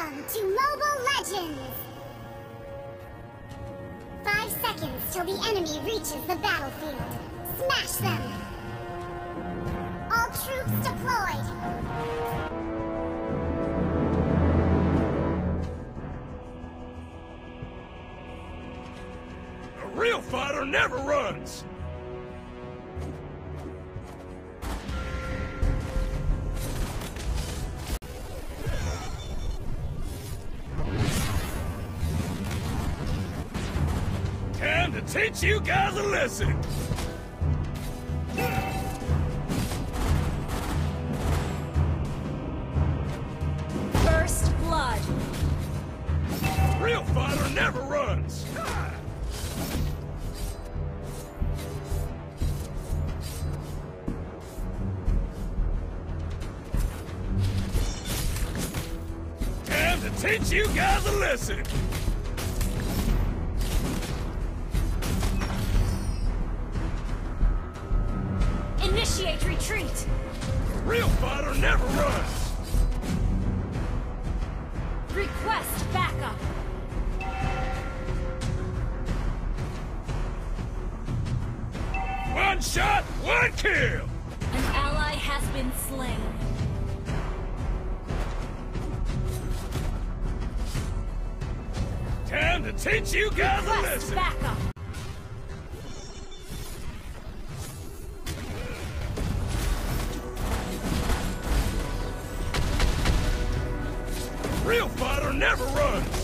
to Mobile Legends! Five seconds till the enemy reaches the battlefield. Smash them! All troops deployed! A real fighter never runs! Teach you guys a lesson! First blood. Real fighter never runs! Time to teach you guys a lesson! Initiate retreat. A real fighter never runs! Request backup. One shot, one kill! An ally has been slain. Time to teach you guys a lesson! backup. Real fighter never runs!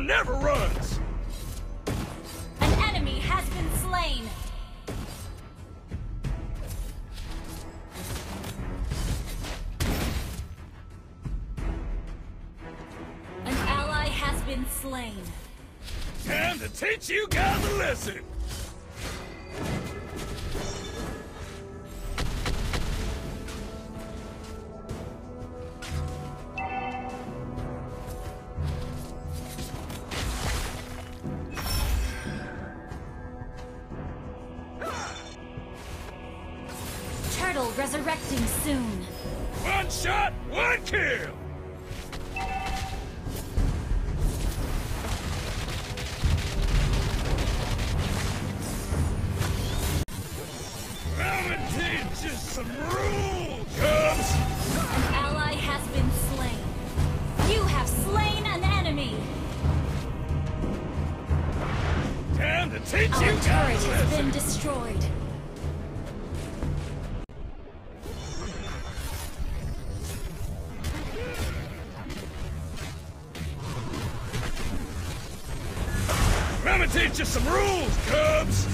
Never runs! An enemy has been slain. An ally has been slain. Time to teach you guys a lesson! Some rules, cubs!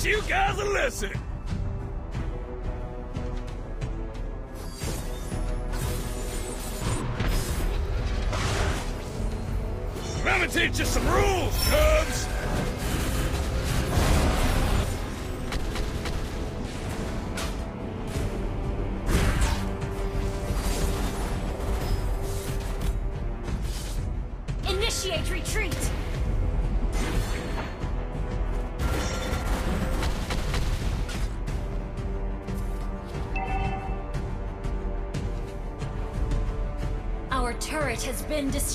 Teach you guys a lesson! Gonna teach you some rules, cubs!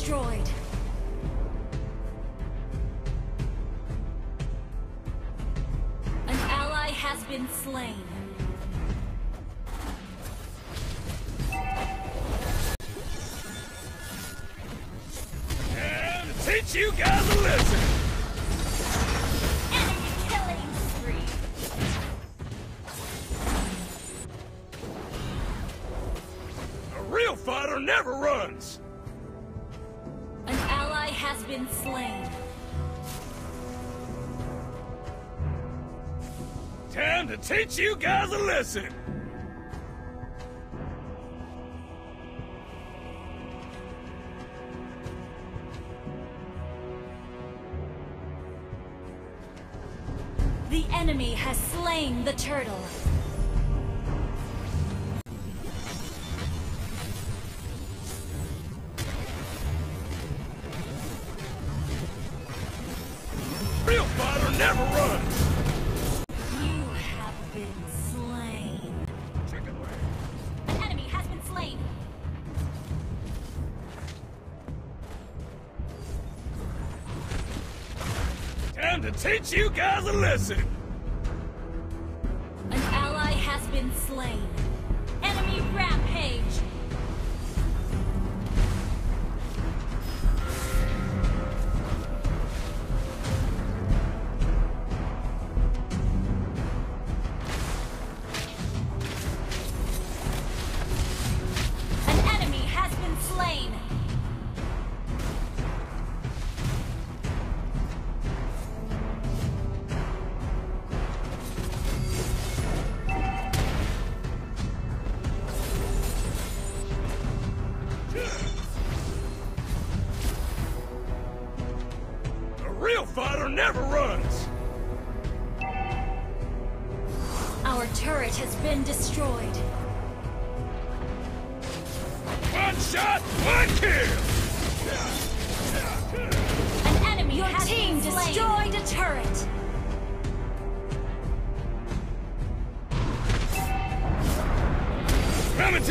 Destroyed. An ally has been slain. And teach you guys a lesson. Enemy killing spree. A real fighter never runs. An ally has been slain. Time to teach you guys a lesson. The enemy has slain the turtle. Teach you guys a lesson.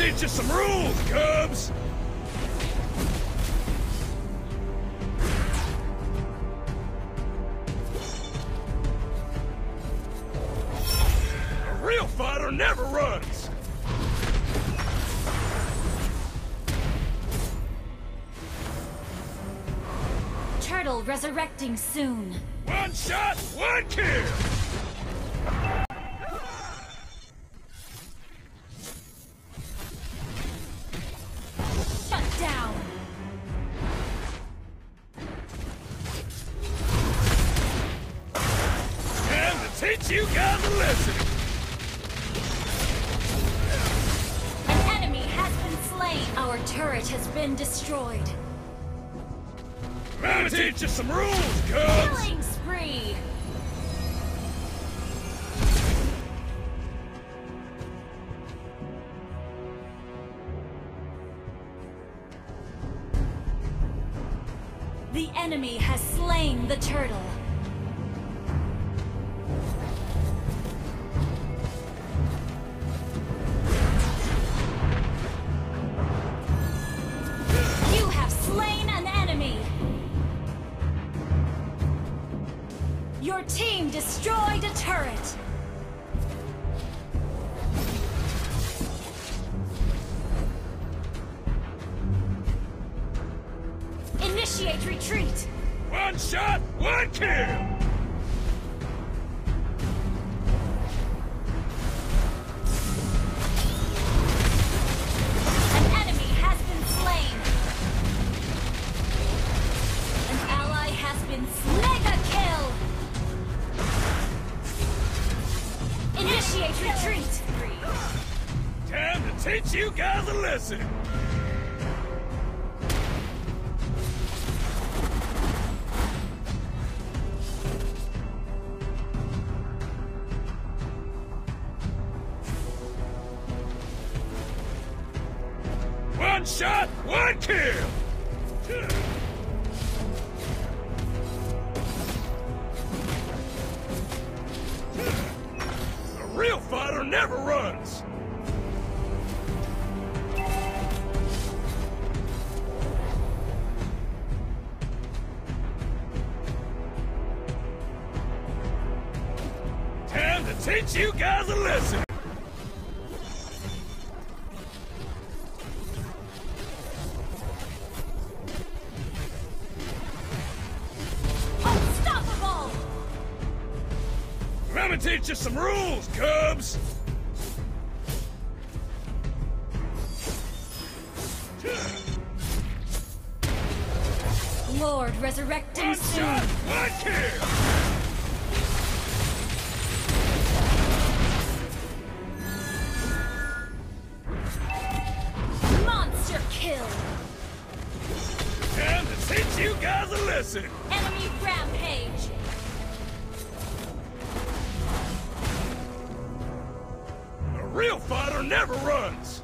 Teach you some rules, Cubs. A real fighter never runs. Turtle resurrecting soon. One shot, one kill. You guys a lesson. An enemy has been slain. Our turret has been destroyed. Let me teach you some rules, Cubs. Killing spree. The enemy has slain the turtle. Initiate retreat. Time to teach you guys a lesson. One shot, one kill. never runs! Time to teach you guys a lesson! Teach you guys a lesson! Enemy rampage! A real fighter never runs!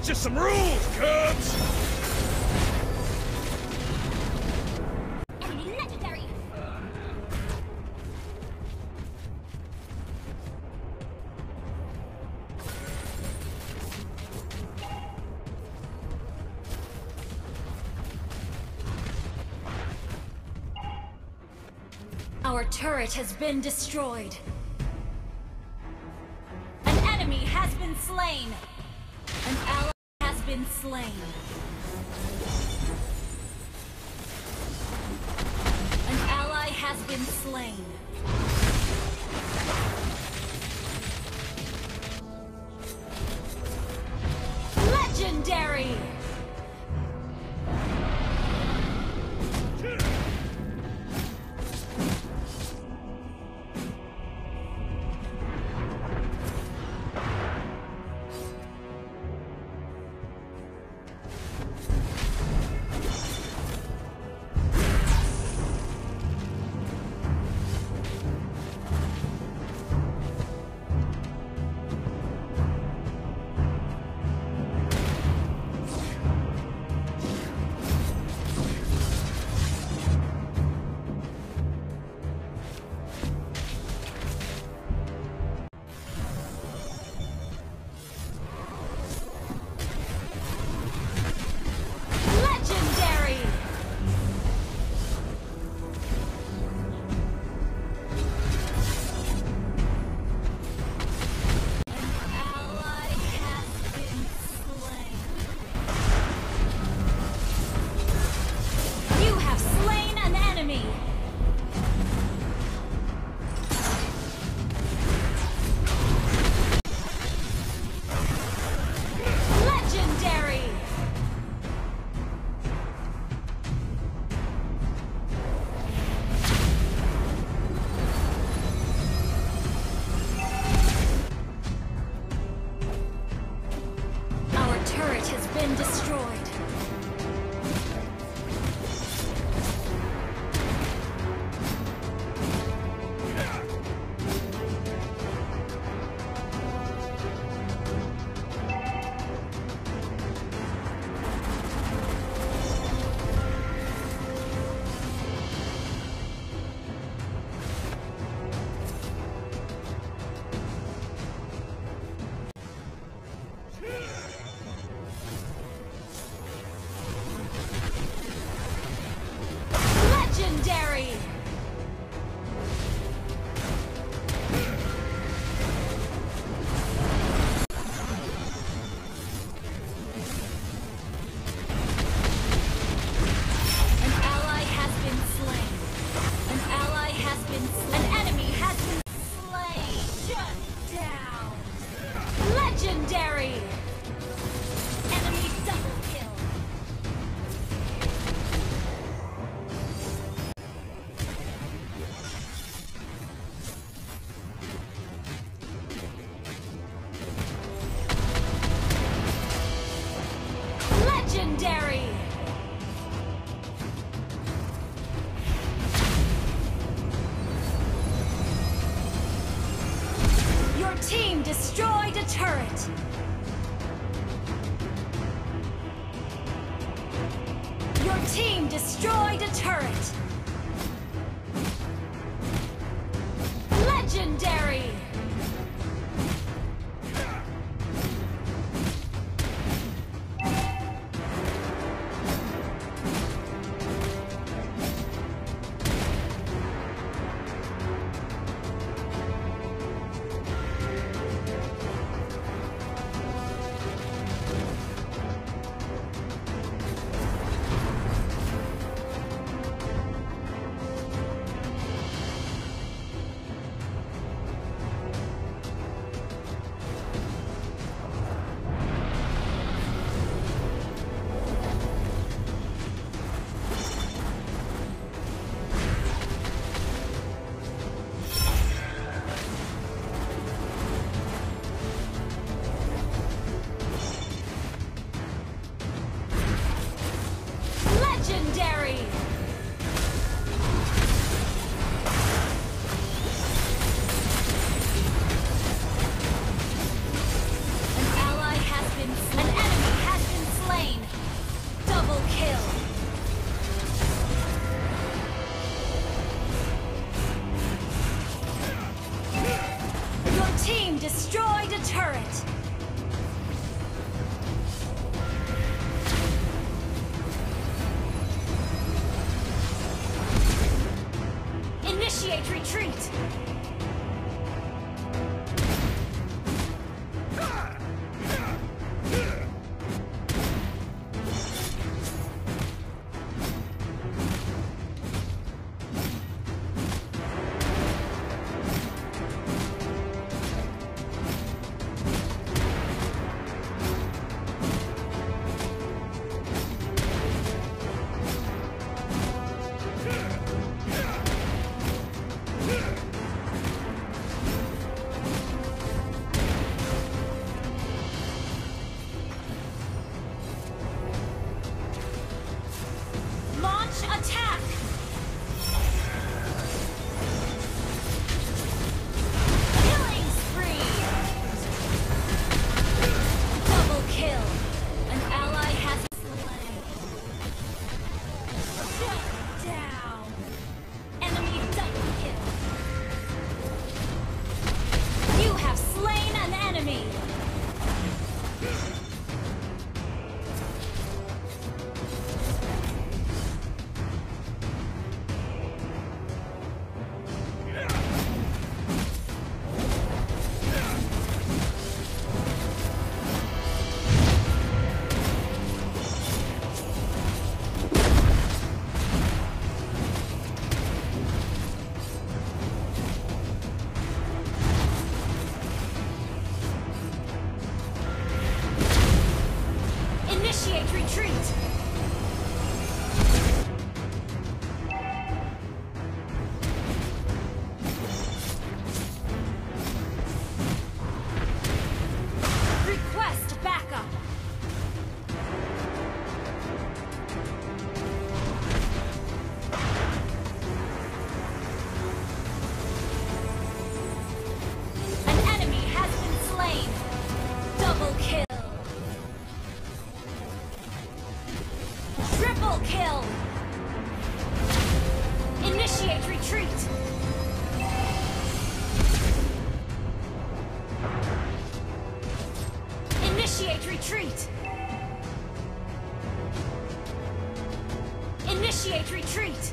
Get you some rules, Cubs! Our turret has been destroyed. slain. Kill! Initiate retreat! Initiate retreat! Initiate retreat!